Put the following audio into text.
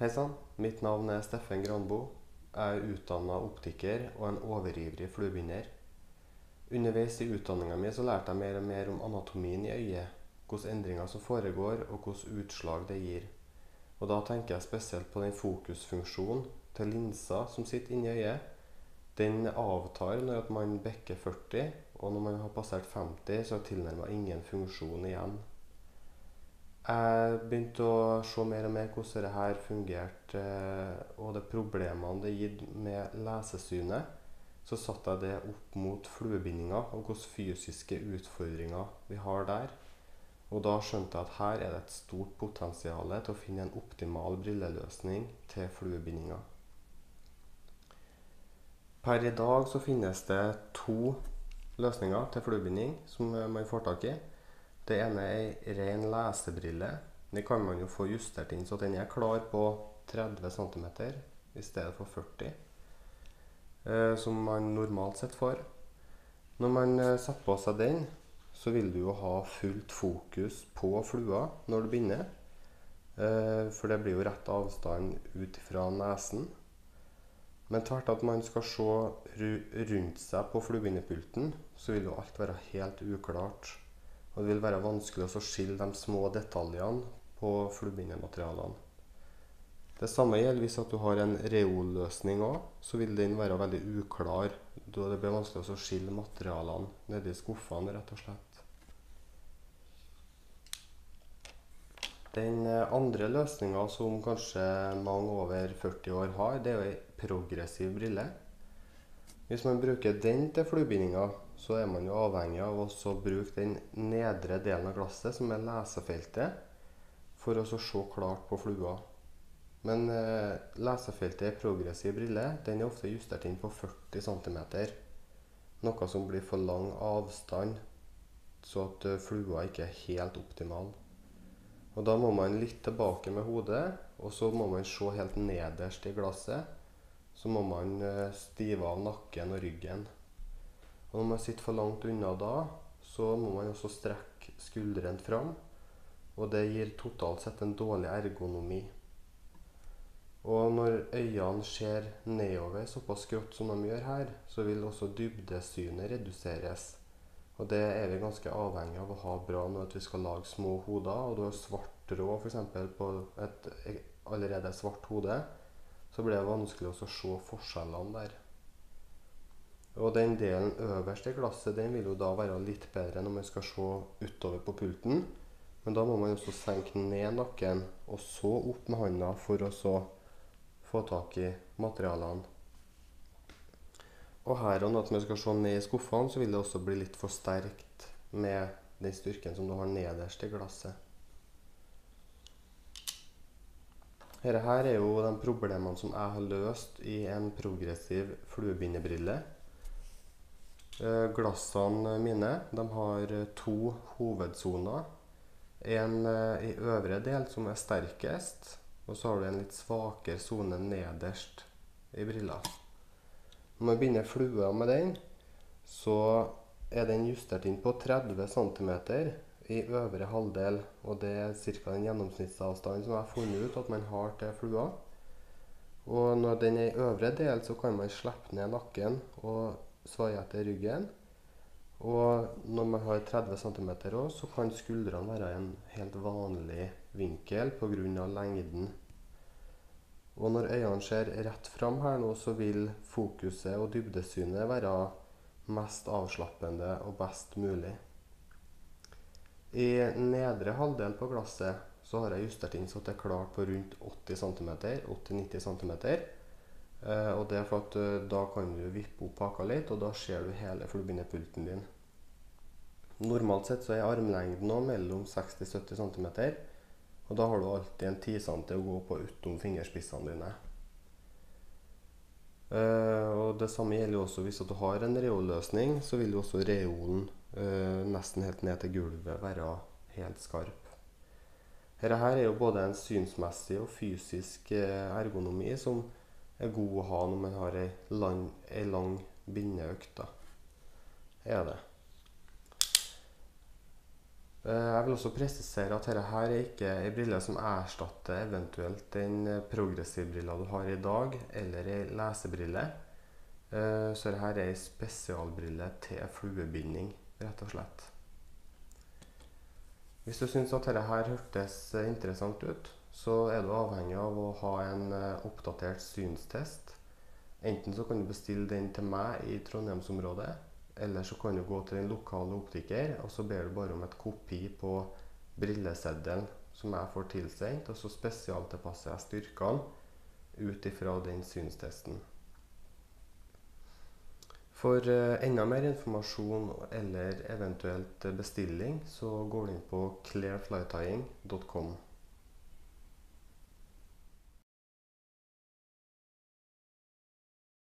Hei sann, mitt navn er Steffen Granbo. Jeg er utdanna optiker og en overivrig fluebinder. Underveis i utdanninga mi så lærte jeg mer og mer om anatomien i øyet, hvilke endringer som foregår, og hvilke utslag det gir. Og da tenker jeg spesielt på den fokusfunksjonen til linsa som sitter inni øyet. Den avtar når man bikker 40, og når man har passert 50, så er tilnærma ingen funksjon igjen. Jeg begynte å se mer og mer hvordan dette fungerte, og de problemene det gitt med lesesynet. Så satte jeg det opp mot fluebindinga og hvilke fysiske utfordringer vi har der. Og da skjønte jeg at her er det et stort potensial til å finne en optimal brilleløsning til fluebindinga. Per i dag så finnes det to løsninger til fluebinding som man får tak i. Det ene er ei ren lesebrille. Den kan man jo få justert inn så den er klar på 30 cm i stedet for 40 som man normalt sett får. Når man setter på seg den, så vil du jo ha fullt fokus på flua når du binder. For det blir jo rett avstand ut fra nesen. Men tvert at man skal se rundt seg på fluebindepulten, så vil jo alt være helt uklart. Og det vil være vanskelig å skille de små detaljene på flubbindematerialene. Det samme gjelder hvis du har en reolløsning òg, så vil den være veldig uklar. Da det blir vanskelig å skille materialene nedi skuffene, rett og slett. Den andre løsninga som kanskje mange over 40 år har, det er ei progressiv brille. Hvis man bruker den til fluebindinga, så er man jo avhengig av å bruke den nedre delen av glasset, som er lesefeltet, for å se klart på flua. Men lesefeltet i progressiv brille, den er ofte justert inn på 40 cm. Noe som blir for lang avstand, så at flua ikke er helt optimal. Og da må man litt tilbake med hodet, og så må man se helt nederst i glasset. Så må man stive av nakken og ryggen. Og når man sitter for langt unna da, så må man også strekke skuldrene fram. Og det gir totalt sett en dårlig ergonomi. Og når øynene ser nedover såpass skrått som de gjør her, så vil også dybdesynet reduseres. Og det er vi ganske avhengig av å ha bra når vi skal lage små hoder, og du har svart råd f.eks. på et allerede svart hode, så blir det vanskelig å se forskjellene der. Og den delen øverst i glasset, den vil jo da være litt bedre når man skal se utover på pulten. Men da må man også senke ned nakken, og så opp med hånda for å så få tak i materialene. Og her og når man skal se ned i skuffene, så vil det også bli litt for sterkt med den styrken som du har nederst i glasset. Herre her er jo de problemene som jeg har løst i en progressiv fluebindebrille. Glassene mine, de har to hovedsoner. En i øvre del som er sterkest, og så har du en litt svakere sone nederst i brilla. Når man binder flua med den, så er den justert inn på 30 centimeter i øvre halvdel. Og det er ca. den gjennomsnittsavstanden som jeg har funnet ut at man har til flua. Og når den er i øvre del, så kan man slippe ned nakken og svaie etter ryggen. Og når man har 30 cm òg, så kan skuldrene være i en helt vanlig vinkel pga. lengden. Og når øynene ser rett fram her nå, så vil fokuset og dybdesynet være mest avslappende og best mulig. I nedre halvdel på glasset så har jeg justert inn så det er klart på rundt 80 cm, 80-90 centimeter. Og det er for at da kan du vippe opp haka litt, og da ser du hele fluebindepulten din. Normalt sett så er armlengden òg mellom 60-70 cm, Og da har du alltid en 10 cm å gå på utom fingerspissene dine. Og det samme gjelder jo også hvis du har en Reol-løsning, så vil jo også Reolen nesten helt ned til gulvet være helt skarp. Dette her er jo både en synsmessig og fysisk ergonomi som er god å ha når man har ei lang ei lang bindeøkt, er det. Eh, jeg vil også presisere at dette her er ikke ei brille som erstatter eventuelt den eh, progressivbrilla du har i dag, eller ei lesebrille. Eh, så dette er ei spesialbrille til fluebinding, rett og slett. Hvis du syns at dette her hørtes interessant ut, så er du avhengig av å ha en oppdatert synstest. Enten så kan du bestille den til meg i Trondheimsområdet, eller så kan du gå til din lokale optiker, og så ber du bare om et kopi på brilleseddelen som jeg får tilsendt, og så spesialtilpasser jeg styrkene ut ifra den synstesten. For uh, enda mer informasjon eller eventuelt bestilling, så går du inn på clearflytying.com.